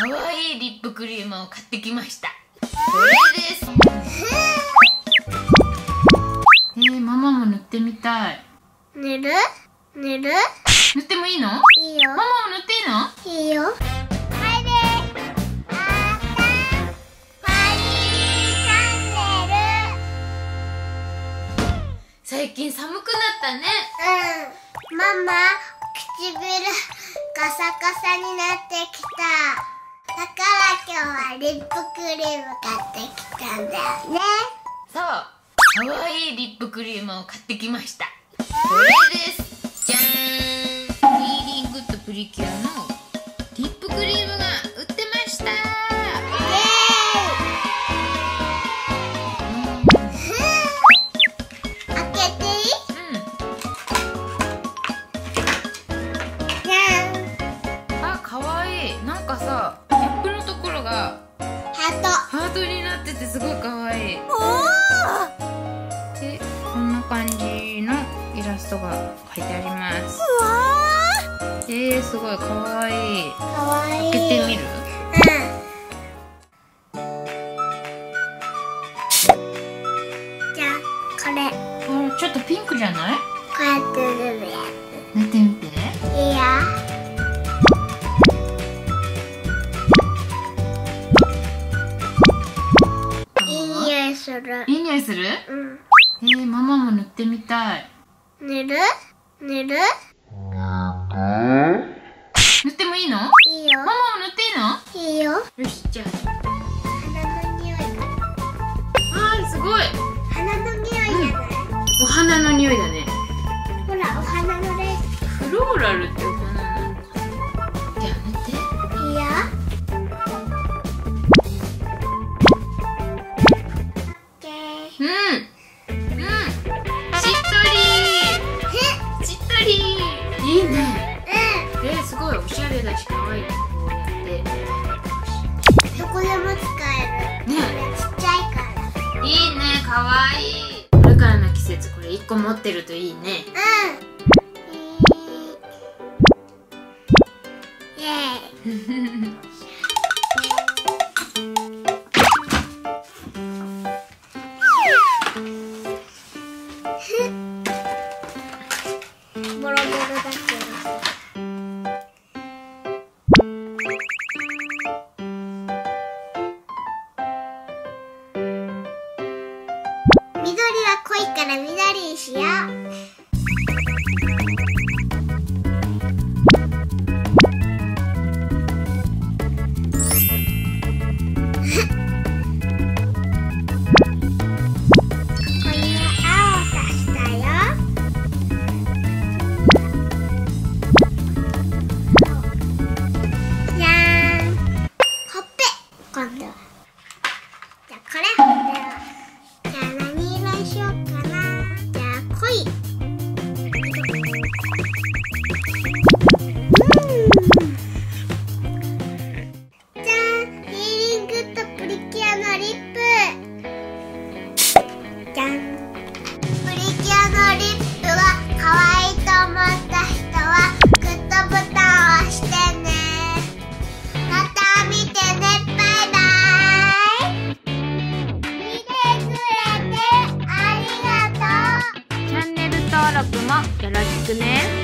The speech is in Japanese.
かわいいリップクリームを買ってきました。これです。えー、ママも塗ってみたい。塗る？塗る？塗ってもいいの？いいよ。ママも塗っていいの？いいよ。はいであーたパリーチャンネル最近寒くなったねうんママ唇カサカサになってきたはリップクリーム買ってきたんだよね。そう。かわいいリップクリームを買ってきました。これです。じゃーん。ーリングッドプリキュアのリップクリームート。ハートになっててすごいかわい。いおでこんな感じのイラストが書いてあります。おわえー、すごいかわい。いーかわい。い開けてみる？うん。じゃあこれ。あらちょっとピンクじゃない？る。いい匂いする？うん。えー、ママも塗ってみたい。塗る？塗る？塗ってもいいの？マいいよ。マも塗っていいの？いいよ。よしじゃ鼻の匂いが。ああーすごい。鼻の匂いじゃない、お花の匂いだね。ほらお花のレフローラルってうん。うん。しっとりしっとりいいねうえー、すごいおしゃれだし可愛いこうやってどこでも使えるねちっちゃいからいいね可愛いこれからの季節これ一個持ってるといいねうん。ボロボロだけど。緑は濃いから緑にしようーんよろしくね。